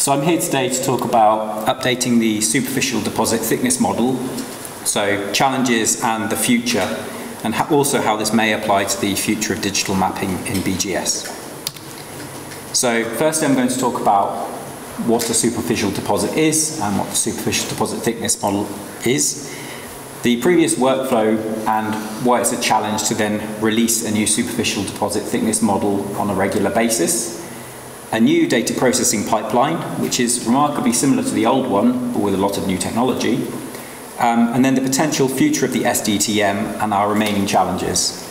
So I'm here today to talk about updating the superficial deposit thickness model, so challenges and the future, and also how this may apply to the future of digital mapping in BGS. So firstly I'm going to talk about what a superficial deposit is and what the superficial deposit thickness model is, the previous workflow and why it's a challenge to then release a new superficial deposit thickness model on a regular basis, a new data processing pipeline, which is remarkably similar to the old one, but with a lot of new technology, um, and then the potential future of the SDTM and our remaining challenges.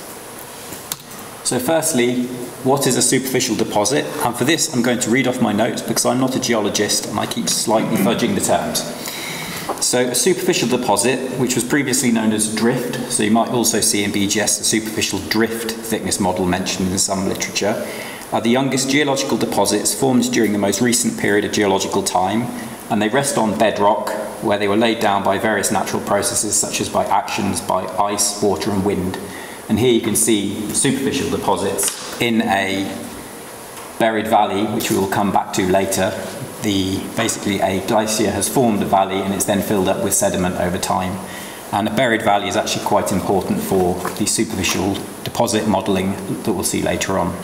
So firstly, what is a superficial deposit? And for this, I'm going to read off my notes because I'm not a geologist and I keep slightly fudging the terms. So a superficial deposit, which was previously known as drift, so you might also see in BGS a superficial drift thickness model mentioned in some literature, are the youngest geological deposits formed during the most recent period of geological time, and they rest on bedrock, where they were laid down by various natural processes, such as by actions by ice, water, and wind. And here you can see superficial deposits in a buried valley, which we will come back to later. The, basically, a glacier has formed a valley and it's then filled up with sediment over time. And a buried valley is actually quite important for the superficial deposit modelling that we'll see later on.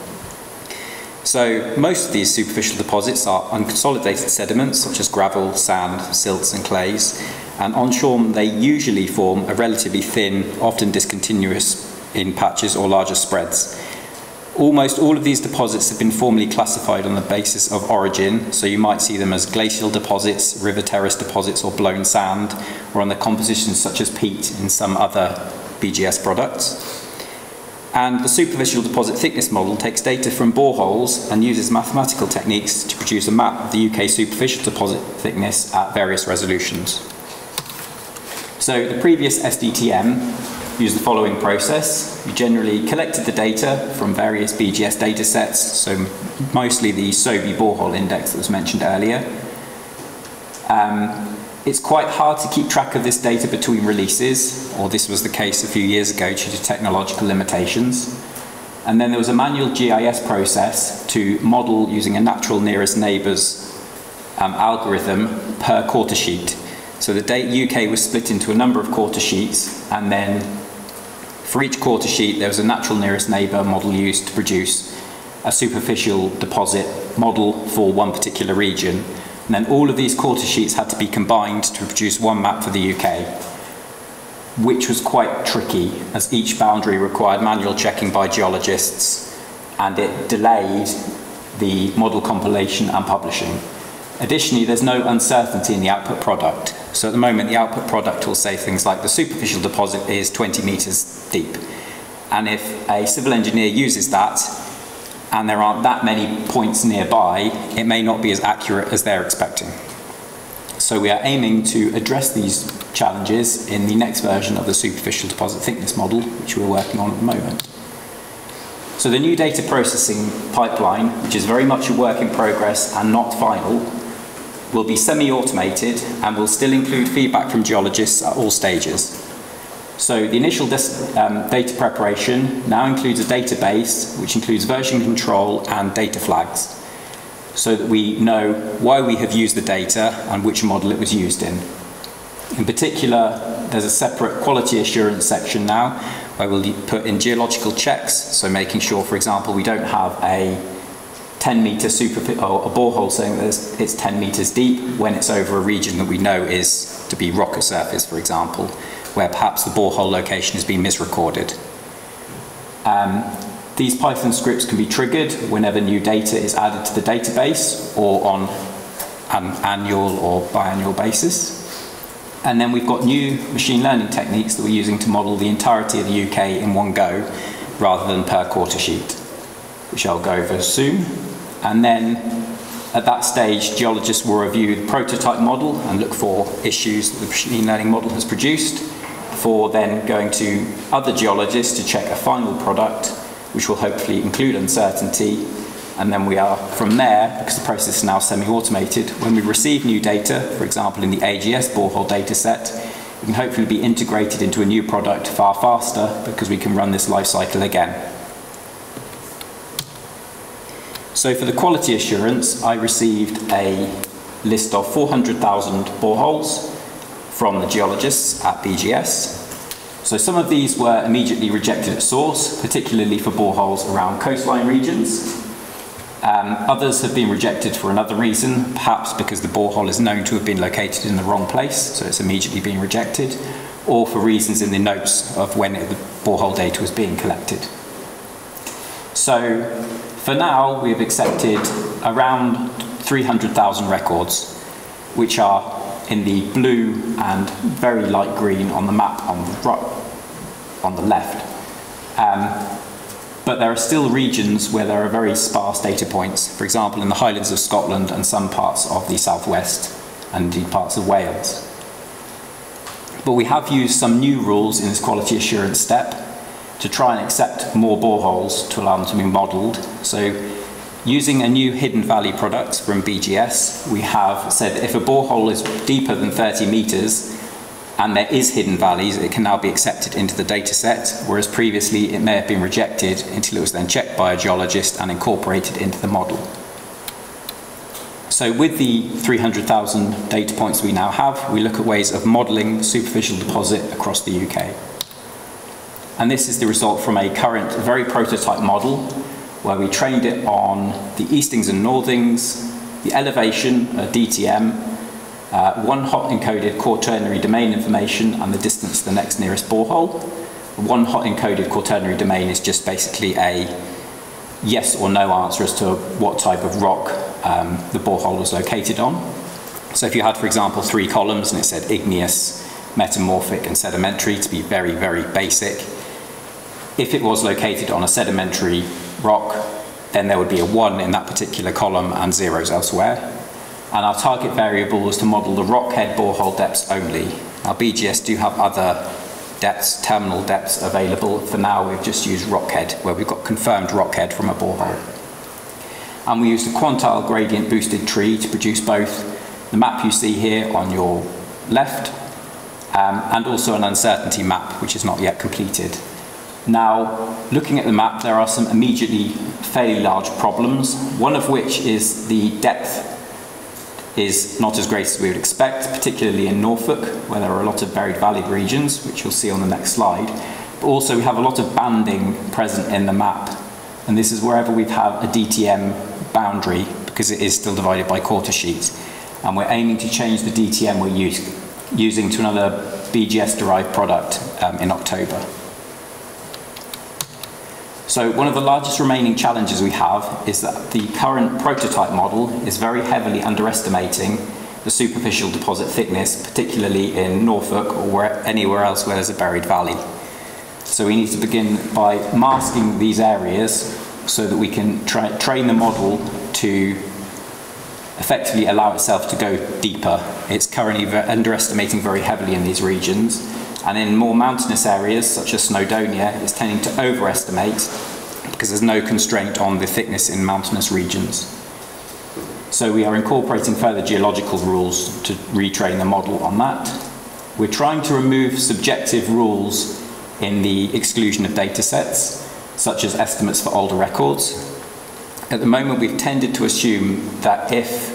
So most of these superficial deposits are unconsolidated sediments such as gravel, sand, silts and clays and onshore they usually form a relatively thin, often discontinuous in patches or larger spreads. Almost all of these deposits have been formally classified on the basis of origin, so you might see them as glacial deposits, river terrace deposits or blown sand, or on the compositions such as peat in some other BGS products. And the superficial deposit thickness model takes data from boreholes and uses mathematical techniques to produce a map of the UK superficial deposit thickness at various resolutions. So the previous SDTM used the following process. You generally collected the data from various BGS data sets, so mostly the SOBI borehole index that was mentioned earlier. Um, it's quite hard to keep track of this data between releases, or this was the case a few years ago due to technological limitations. And then there was a manual GIS process to model using a natural nearest neighbours um, algorithm per quarter sheet. So the date UK was split into a number of quarter sheets, and then for each quarter sheet there was a natural nearest neighbour model used to produce a superficial deposit model for one particular region. And then all of these quarter sheets had to be combined to produce one map for the UK, which was quite tricky as each boundary required manual checking by geologists and it delayed the model compilation and publishing. Additionally, there's no uncertainty in the output product. So at the moment, the output product will say things like the superficial deposit is 20 meters deep. And if a civil engineer uses that, and there aren't that many points nearby, it may not be as accurate as they're expecting. So we are aiming to address these challenges in the next version of the superficial deposit thickness model, which we're working on at the moment. So the new data processing pipeline, which is very much a work in progress and not final, will be semi-automated and will still include feedback from geologists at all stages. So the initial um, data preparation now includes a database which includes version control and data flags so that we know why we have used the data and which model it was used in. In particular, there's a separate quality assurance section now where we'll put in geological checks, so making sure, for example, we don't have a 10 meter super or a borehole saying that it's 10 meters deep when it's over a region that we know is to be rocker surface, for example where perhaps the borehole location has been misrecorded. Um, these Python scripts can be triggered whenever new data is added to the database or on an annual or biannual basis. And then we've got new machine learning techniques that we're using to model the entirety of the UK in one go rather than per quarter sheet, which I'll go over soon. And then at that stage, geologists will review the prototype model and look for issues that the machine learning model has produced before then going to other geologists to check a final product, which will hopefully include uncertainty. And then we are from there, because the process is now semi-automated, when we receive new data, for example in the AGS borehole data set, we can hopefully be integrated into a new product far faster because we can run this life cycle again. So for the quality assurance, I received a list of 400,000 boreholes from the geologists at BGS. So some of these were immediately rejected at source, particularly for boreholes around coastline regions. Um, others have been rejected for another reason, perhaps because the borehole is known to have been located in the wrong place, so it's immediately being rejected, or for reasons in the notes of when it, the borehole data was being collected. So for now, we've accepted around 300,000 records, which are in the blue and very light green on the map on the, right, on the left. Um, but there are still regions where there are very sparse data points, for example in the Highlands of Scotland and some parts of the southwest and indeed parts of Wales. But we have used some new rules in this quality assurance step to try and accept more boreholes to allow them to be modelled. So using a new hidden valley product from BGS, we have said that if a borehole is deeper than 30 metres, and there is hidden valleys, it can now be accepted into the data set, whereas previously it may have been rejected until it was then checked by a geologist and incorporated into the model. So with the 300,000 data points we now have, we look at ways of modelling superficial deposit across the UK. And this is the result from a current, very prototype model, where we trained it on the eastings and northings, the elevation, uh, DTM, uh, one hot encoded quaternary domain information and the distance to the next nearest borehole. One hot encoded quaternary domain is just basically a yes or no answer as to what type of rock um, the borehole was located on. So if you had, for example, three columns and it said igneous, metamorphic and sedimentary to be very, very basic, if it was located on a sedimentary rock, then there would be a 1 in that particular column and zeros elsewhere and our target variable was to model the rockhead borehole depths only. Now BGS do have other depths, terminal depths available. For now we've just used rockhead, where we've got confirmed rockhead from a borehole. And we used a quantile gradient boosted tree to produce both the map you see here on your left um, and also an uncertainty map, which is not yet completed. Now, looking at the map, there are some immediately fairly large problems, one of which is the depth is not as great as we would expect, particularly in Norfolk, where there are a lot of buried valley regions, which you'll see on the next slide. But also we have a lot of banding present in the map. And this is wherever we have a DTM boundary, because it is still divided by quarter sheets. And we're aiming to change the DTM we're use, using to another BGS-derived product um, in October. So one of the largest remaining challenges we have is that the current prototype model is very heavily underestimating the superficial deposit thickness, particularly in Norfolk or where, anywhere else where there's a buried valley. So we need to begin by masking these areas so that we can try, train the model to effectively allow itself to go deeper. It's currently underestimating very heavily in these regions and in more mountainous areas, such as Snowdonia, it's tending to overestimate because there's no constraint on the thickness in mountainous regions. So we are incorporating further geological rules to retrain the model on that. We're trying to remove subjective rules in the exclusion of data sets, such as estimates for older records. At the moment, we've tended to assume that if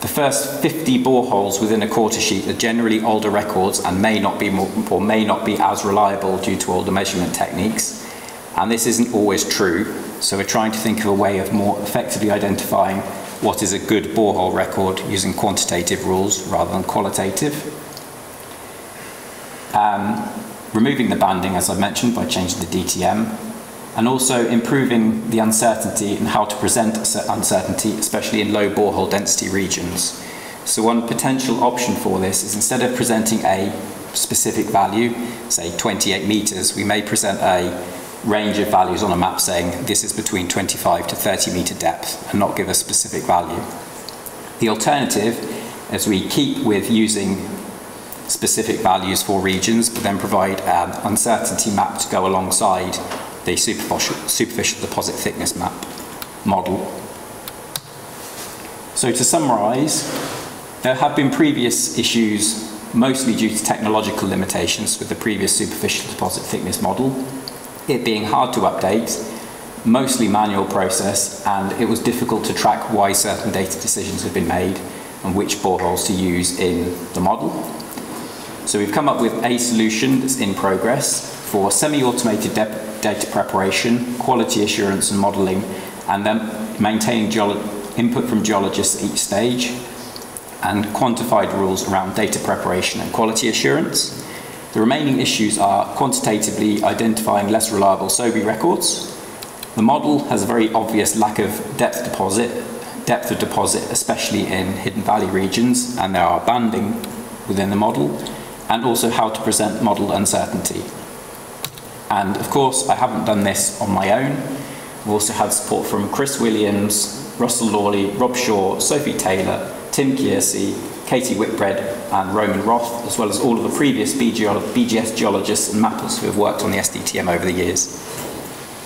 the first 50 boreholes within a quarter sheet are generally older records and may not be more, or may not be as reliable due to older measurement techniques. And this isn't always true. So we're trying to think of a way of more effectively identifying what is a good borehole record using quantitative rules rather than qualitative. Um, removing the banding, as I mentioned, by changing the DTM, and also improving the uncertainty and how to present uncertainty, especially in low borehole density regions. So one potential option for this is instead of presenting a specific value, say 28 meters, we may present a range of values on a map saying this is between 25 to 30 meter depth and not give a specific value. The alternative is we keep with using specific values for regions, but then provide an uncertainty map to go alongside the superficial, superficial deposit thickness map model. So to summarise, there have been previous issues, mostly due to technological limitations with the previous superficial deposit thickness model, it being hard to update, mostly manual process, and it was difficult to track why certain data decisions had been made and which boreholes to use in the model. So we've come up with a solution that's in progress for semi-automated data preparation, quality assurance and modelling, and then maintaining input from geologists at each stage, and quantified rules around data preparation and quality assurance. The remaining issues are quantitatively identifying less reliable SOBI records. The model has a very obvious lack of depth deposit, depth of deposit, especially in hidden valley regions, and there are banding within the model, and also how to present model uncertainty. And of course, I haven't done this on my own. We've also had support from Chris Williams, Russell Lawley, Rob Shaw, Sophie Taylor, Tim Kearsey, Katie Whitbread and Roman Roth, as well as all of the previous BGS geologists and mappers who have worked on the SDTM over the years.